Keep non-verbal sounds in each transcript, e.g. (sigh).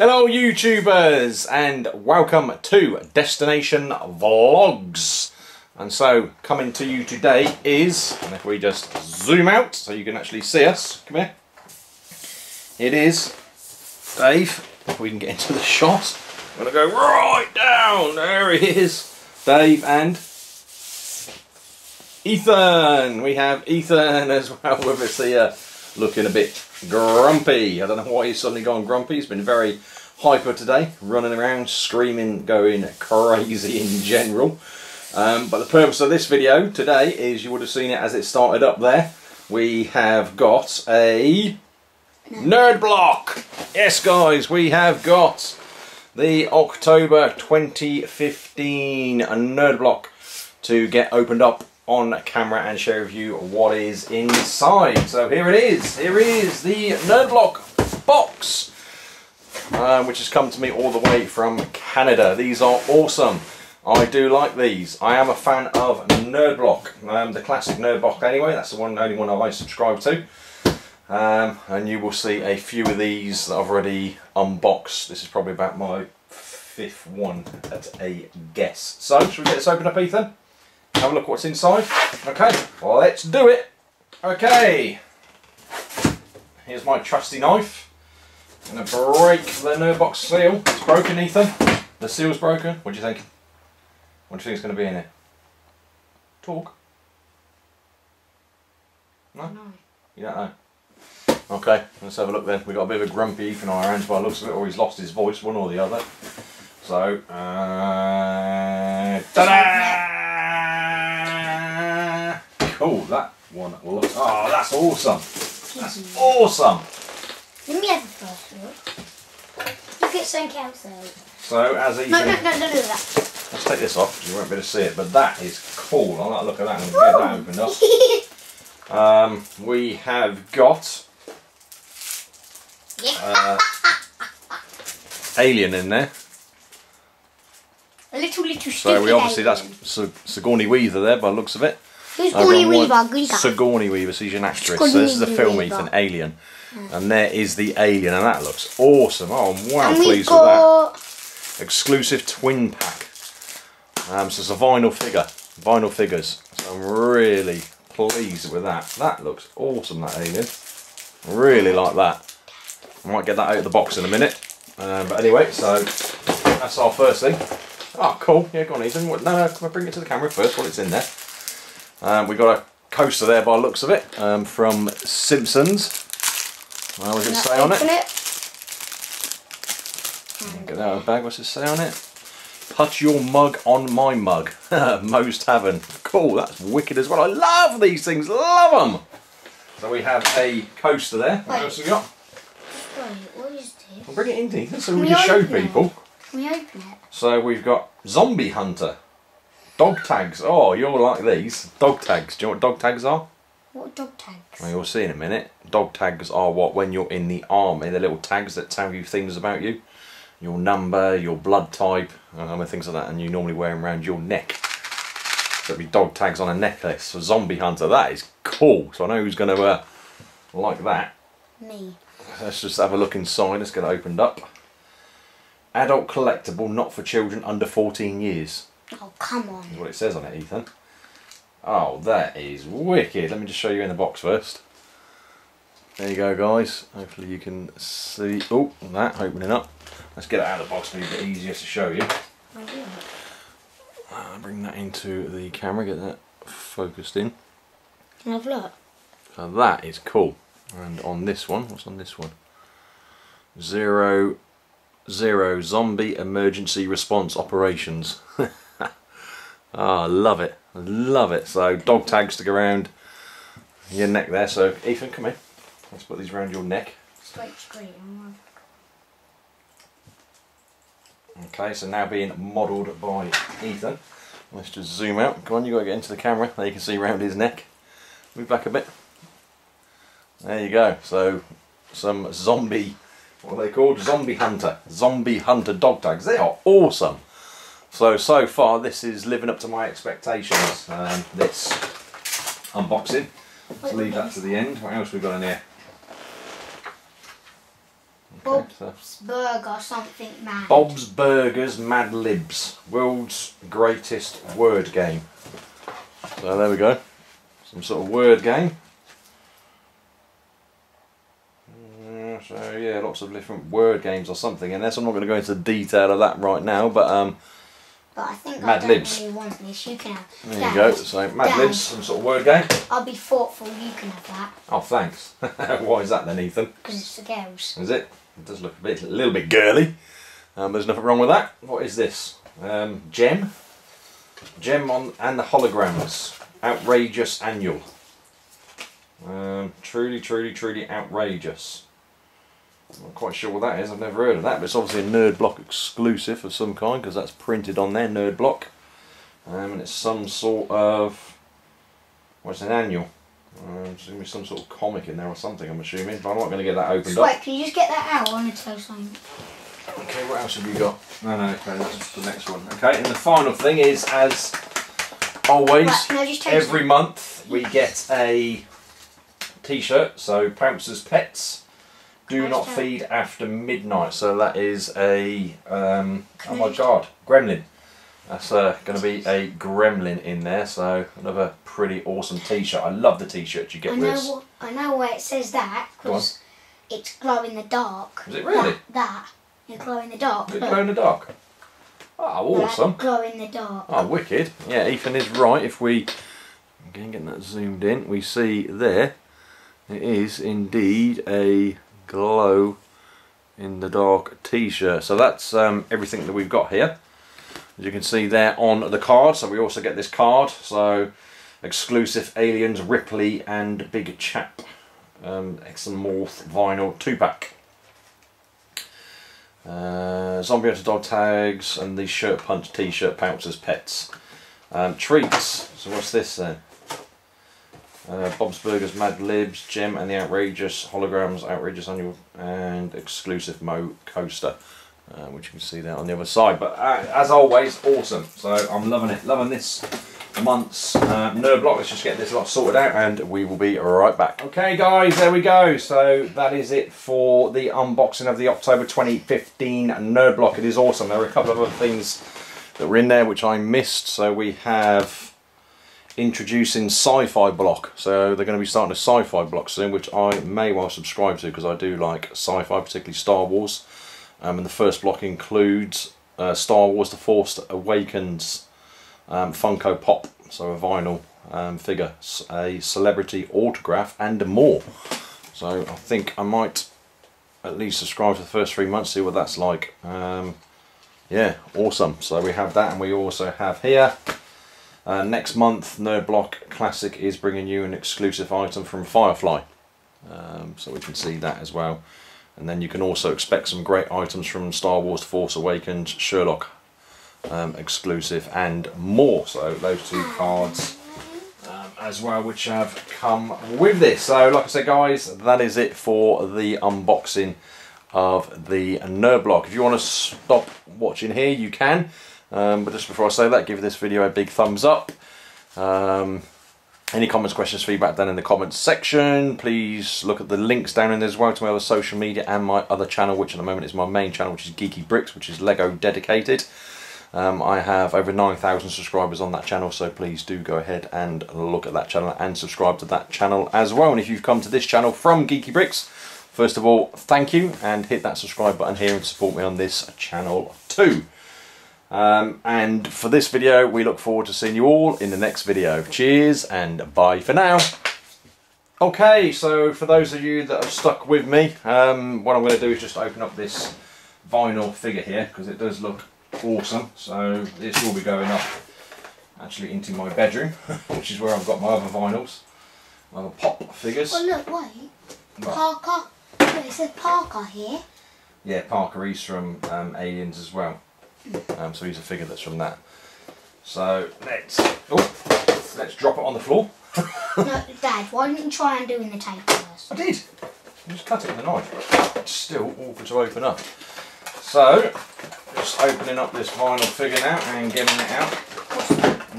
Hello YouTubers and welcome to Destination Vlogs. And so coming to you today is, and if we just zoom out so you can actually see us, come here. It is Dave, if we can get into the shot. I'm gonna go right down, there he is. Dave and Ethan. We have Ethan as well with us here looking a bit grumpy. I don't know why he's suddenly gone grumpy. He's been very hyper today, running around, screaming, going crazy in general. Um, but the purpose of this video today is you would have seen it as it started up there. We have got a nerd block. Yes, guys, we have got the October 2015 nerd block to get opened up on camera and share with you what is inside. So here it is. Here is the Nerdblock box, uh, which has come to me all the way from Canada. These are awesome. I do like these. I am a fan of Nerdblock, um, the classic Nerdblock anyway. That's the one, only one I subscribe to. Um, and you will see a few of these that I've already unboxed. This is probably about my fifth one at a guess. So, should we get this open up, Ethan? Have a look what's inside. Okay, well let's do it. Okay, here's my trusty knife. I'm going to break the nerd box seal. It's broken, Ethan. The seal's broken. What do you think? What do you think is going to be in it? Talk. No? no? You don't know? Okay, let's have a look then. We've got a bit of a grumpy Ethan on our hands by the looks of it, or he's lost his voice, one or the other. So, uh, ta-da! Oh, that one looks. Oh, that's awesome. That's awesome. Let me have a first one. Look at something else. So, as Ethan. No, no, no, no, no, that. Let's take this off because you won't be able to see it, but that is cool. I like look at that and get that opened up. (laughs) um, we have got. Uh, alien in there. A little, little So we obviously alien. that's Sigourney Weaver there by the looks of it. Who's Sigourney Weaver? one- Good guy. Sigourney Weaver, she's an actress. So this is the film Weaver. Ethan, Alien. And there is the alien, and that looks awesome. Oh, I'm wow and pleased with that. Exclusive twin pack. Um, so it's a vinyl figure, vinyl figures. So I'm really pleased with that. That looks awesome, that alien. Really like that. I might get that out of the box in a minute. Um, but anyway, so that's our first thing. Oh, cool. Yeah, go on, Ethan. No, no, bring it to the camera first while it's in there. Um, we got a coaster there by the looks of it um, from Simpsons. What does it say on open it? Get that out of the bag. What's it say on it? Put your mug on my mug. (laughs) Moe's Tavern. Cool, that's wicked as well. I love these things, love them. So we have a coaster there. What Wait. else we got? Wait, what is this? Well, bring it in, Ethan, so we we can show it? people. Can we open it? So we've got Zombie Hunter. Dog tags. Oh, you'll like these. Dog tags. Do you know what dog tags are? What dog tags? Well, you'll see in a minute. Dog tags are what when you're in the army, the little tags that tell you things about you. Your number, your blood type, and things like that, and you normally wear them around your neck. So it'd be dog tags on a necklace. So zombie hunter, that is cool. So I know who's going to uh, like that. Me. Let's just have a look inside. Let's get it opened up. Adult collectible, not for children under 14 years. Oh, come on. Is what it says on it, Ethan. Oh, that is wicked. Let me just show you in the box first. There you go, guys. Hopefully you can see. Oh, that opening up. Let's get it out of the box, be a bit easier to show you. Uh, bring that into the camera, get that focused in. Have a look? So that is cool. And on this one, what's on this one? Zero, zero zombie emergency response operations. (laughs) Ah, I love it. I love it. So dog tags stick around your neck there. So Ethan, come here. Let's put these around your neck. Straight. Okay, so now being modelled by Ethan. Let's just zoom out. Come on, you've got to get into the camera. There you can see around his neck. Move back a bit. There you go. So some zombie, what are they called? Zombie hunter. Zombie hunter dog tags. They are awesome. So, so far this is living up to my expectations. Um, this unboxing. Let's leave that to the end. What else we got in here? Bob's so- Burger something man. Bob's Burgers Mad Libs, world's greatest word game. So there we go, some sort of word game. Mm, So yeah, lots of different word games or something. Unless I'm not going to go into the detail of that right now, but um, But I think Mad I don't Libs. really want this. You can have. there you go. So Mad Dad, Libs, some sort of word game. I'll be thoughtful. You can have that Oh, thanks. (laughs) Why is that then, Ethan? because it's the girls. Is it? It does look a bit, a little bit girly. Um, there's nothing wrong with that. What is this? Um, gem. Jem on and the holograms. Outrageous annual. Um, truly, truly, truly outrageous. I'm not quite sure what that is. I've never heard of that, but it's obviously a Nerd Block exclusive of some kind because that's printed on there, Nerd Block. Um, and it's some sort of. What's an annual? Um, there's going to be some sort of comic in there or something, I'm assuming, but I'm not going to get that opened So up. wait, can you just get that out? I want to tell something. Okay, what else have you got? No, no, okay, that's the next one. Okay, and the final thing is, as always, Right, no, just take every month we get a t-shirt. So Pouncer's Pets do not feed after midnight. So that is a um, oh my god, gremlin. That's uh, going to be a gremlin in there. So another pretty awesome t-shirt. I love the t-shirt you get I know this. what. I know why it says that because it's glow in the dark. Is it really? That, that. You glow in the dark. It glow in the dark? Oh, awesome. Glow in the dark. Oh, wicked. Yeah, Ethan is right. If we, again, getting that zoomed in, we see there, it is indeed a glow in the dark t-shirt. So that's um, everything that we've got here. As you can see there on the card. So we also get this card. So exclusive Aliens, Ripley and Big Chap. Um, Xenomorph vinyl 2-pack. Uh, zombie hunter dog tags and the shirt punch t-shirt pouches pets. Um, treats. So what's this then? Uh, Bob's Burgers, Mad Libs, Jem and the Outrageous Holograms, Outrageous Annual and Exclusive Moe Coaster. Uh, which you can see there on the other side. But uh, as always, awesome. So I'm loving it. Loving this month's uh, nerd block. Let's just get this lot sorted out and we will be right back. Okay guys, there we go. So that is it for the unboxing of the October 2015 nerd block. It is awesome. There are a couple of other things that were in there which I missed. So we have introducing sci-fi block. So they're going to be starting a sci-fi block soon, which I may well subscribe to because I do like sci-fi, particularly Star Wars. Um, and the first block includes uh, Star Wars: The Force Awakens um, Funko Pop, so a vinyl um, figure, a celebrity autograph, and more. So I think I might at least subscribe for the first three months, see what that's like. Um, yeah, awesome. So we have that, and we also have here. Uh, next month, Nerd Block Classic is bringing you an exclusive item from Firefly. Um, so we can see that as well. And then you can also expect some great items from Star Wars Force Awakens, Sherlock um, exclusive, and more. So those two cards um, as well, which have come with this. So, like I said, guys, that is it for the unboxing of the Nerd Block. If you want to stop watching here, you can. Um, but just before I say that, give this video a big thumbs up. Um, any comments, questions, feedback down in the comments section. Please look at the links down in there as well to my other social media and my other channel, which at the moment is my main channel, which is Geeky Bricks, which is Lego dedicated. Um, I have over 9,000 subscribers on that channel, so please do go ahead and look at that channel and subscribe to that channel as well. And if you've come to this channel from Geeky Bricks, first of all, thank you and hit that subscribe button here and support me on this channel too. Um, and for this video, we look forward to seeing you all in the next video. Cheers and bye for now. Okay, so for those of you that have stuck with me, um, what I'm going to do is just open up this vinyl figure here because it does look awesome. So this will be going up actually into my bedroom, (laughs) which is where I've got my other vinyls, my other pop figures. Oh look, wait. What? Parker. Look, it says Parker here. Yeah, Parker, he's from um, Aliens as well. Um, so he's a figure that's from that. So let's oh, let's drop it on the floor. (laughs) no, Dad, why didn't you try and doing the tape first? I did. I just cut it with a knife. It's still awkward to open up. So just opening up this vinyl figure now and getting it out.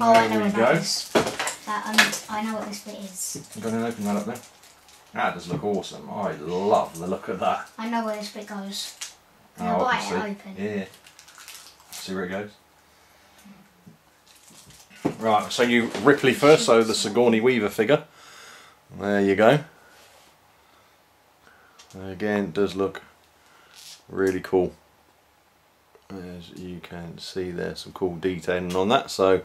Oh, I There know we what go. that is. That, um, I know what this bit is. Go ahead and open that up there. That does look awesome. I love the look of that. I know where this bit goes. And Oh, I'll I bite it open. Yeah. See where it goes. Right, so you Ripley first, so the Sigourney Weaver figure. There you go. Again, does look really cool. As you can see there's some cool detailing on that. So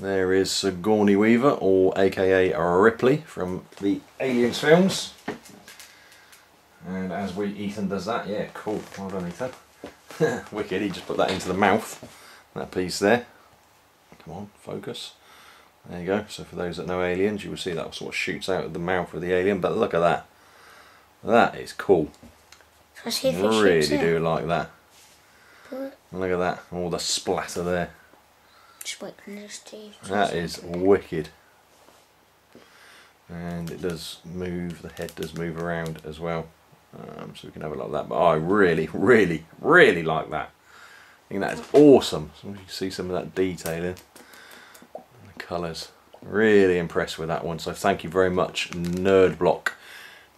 there is Sigourney Weaver, or aka Ripley from the Aliens films. And as we Ethan does that, yeah, cool. Well done, Ethan. (laughs) Wicked, he just put that into the mouth. That piece there. Come on, focus. There you go. So for those that know aliens, you will see that sort of shoots out of the mouth of the alien. But look at that. That is cool. If Really do like that. Look at that. All the splatter there. Just wait teeth. That is wicked. And it does move, the head does move around as well. Um, so we can have a look at that. But I really, (laughs) really, really like that. I think that is awesome. So you can see some of that detailing. The colours. Really impressed with that one. So thank you very much, Nerd Block.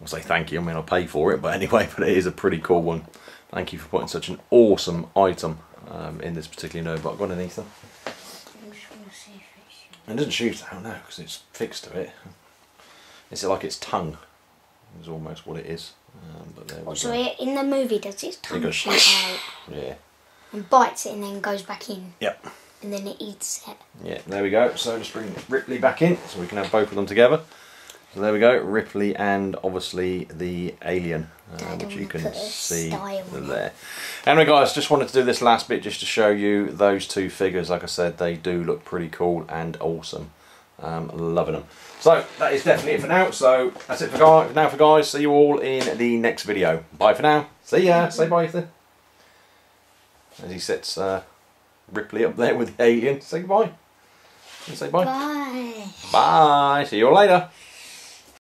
I'll say thank you, I mean I'll pay for it, but (laughs) anyway, but it is a pretty cool one. Thank you for putting such an awesome item um, in this particular nerd block. Go on, Anita. It doesn't shoot out now because it's fixed to it. it. Is it like its tongue? Is almost what it is. Um, but there we Oh, So go. it, in the movie, does its tongue goes- shoot out Yeah. and bites it and then goes back in Yep. and then it eats it? Yeah. There we go. So just bring Ripley back in so we can have both of them together. So there we go, Ripley and obviously the alien, uh, which you can see it. there. Anyway, guys, just wanted to do this last bit just to show you those two figures. Like I said, they do look pretty cool and awesome. Um, loving them. So that is definitely it for now. So that's it for guys. Now for guys. See you all in the next video. Bye for now. See ya. Say bye, Ethan. As he sets uh, Ripley up there with the alien. Say goodbye. Say bye. Bye. Bye. See you all later.